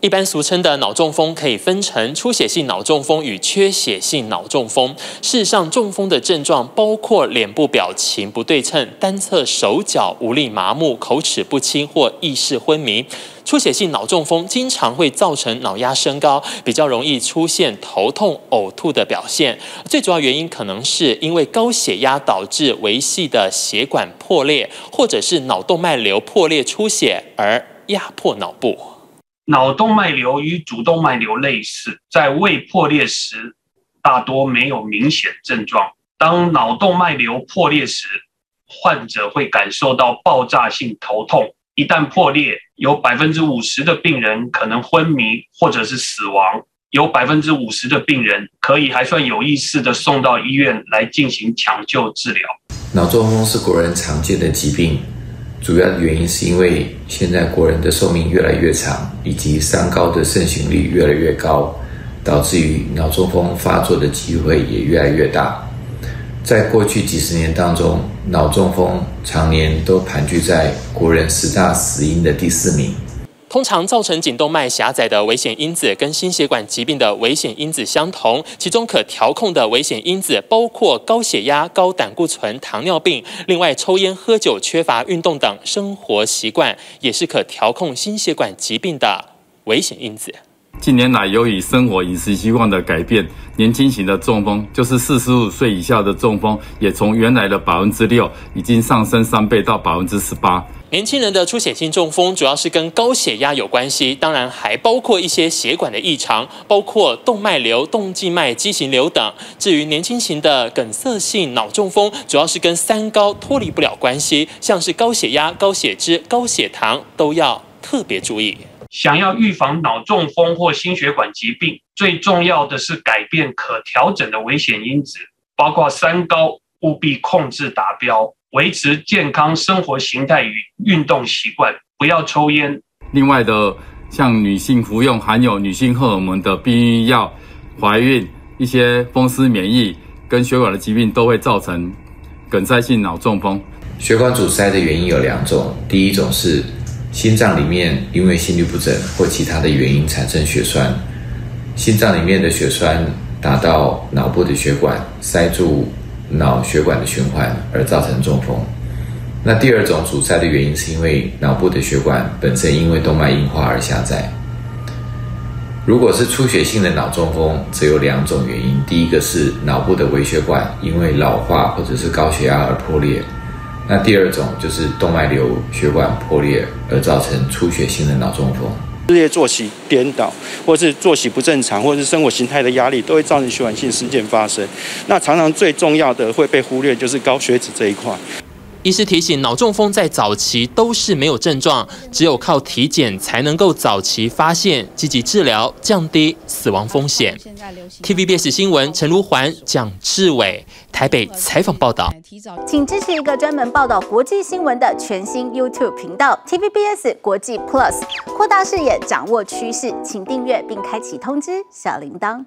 一般俗称的脑中风可以分成出血性脑中风与缺血性脑中风。事实上，中风的症状包括脸部表情不对称、单侧手脚无力、麻木、口齿不清或意识昏迷。出血性脑中风经常会造成脑压升高，比较容易出现头痛、呕吐的表现。最主要原因可能是因为高血压导致维系的血管破裂，或者是脑动脉瘤破裂出血而压迫脑部。脑动脉瘤与主动脉瘤类似，在未破裂时大多没有明显症状。当脑动脉瘤破裂时，患者会感受到爆炸性头痛。一旦破裂，有百分之五十的病人可能昏迷或者是死亡，有百分之五十的病人可以还算有意识的送到医院来进行抢救治疗。脑中风是国人常见的疾病。主要的原因是因为现在国人的寿命越来越长，以及三高的盛行率越来越高，导致于脑中风发作的机会也越来越大。在过去几十年当中，脑中风常年都盘踞在国人十大死因的第四名。通常造成颈动脉狭窄的危险因子跟心血管疾病的危险因子相同，其中可调控的危险因子包括高血压、高胆固醇、糖尿病，另外抽烟、喝酒、缺乏运动等生活习惯也是可调控心血管疾病的危险因子。近年来，由于生活饮食习惯的改变，年轻型的中风，就是四十五岁以下的中风，也从原来的百分之六，已经上升三倍到百分之十八。年轻人的出血性中风主要是跟高血压有关系，当然还包括一些血管的异常，包括动脉瘤、动静脉畸形瘤等。至于年轻型的梗塞性脑中风，主要是跟三高脱离不了关系，像是高血压、高血脂、高血糖都要特别注意。想要预防脑中风或心血管疾病，最重要的是改变可调整的危险因子，包括三高，务必控制达标。维持健康生活形态与运动习惯，不要抽烟。另外的，像女性服用含有女性荷尔蒙的避孕药、怀孕、一些风湿免疫跟血管的疾病，都会造成梗塞性脑中风。血管阻塞的原因有两种，第一种是心脏里面因为心律不整或其他的原因产生血栓，心脏里面的血栓达到脑部的血管，塞住。脑血管的循环而造成中风。那第二种阻塞的原因是因为脑部的血管本身因为动脉硬化而狭窄。如果是出血性的脑中风，则有两种原因：第一个是脑部的微血管因为老化或者是高血压而破裂；那第二种就是动脉瘤血管破裂而造成出血性的脑中风。日夜作息颠倒，或是作息不正常，或是生活形态的压力，都会造成血管性事件发生。那常常最重要的会被忽略，就是高血脂这一块。医师提醒，脑中风在早期都是没有症状，只有靠体检才能够早期发现、积极治疗，降低死亡风险。TVBS 新闻陈如环、蒋志伟台北采访报道。请支持一个专门报道国际新闻的全新 YouTube 频道 TVBS 国际 Plus，扩大视野，掌握趋势，请订阅并开启通知小铃铛。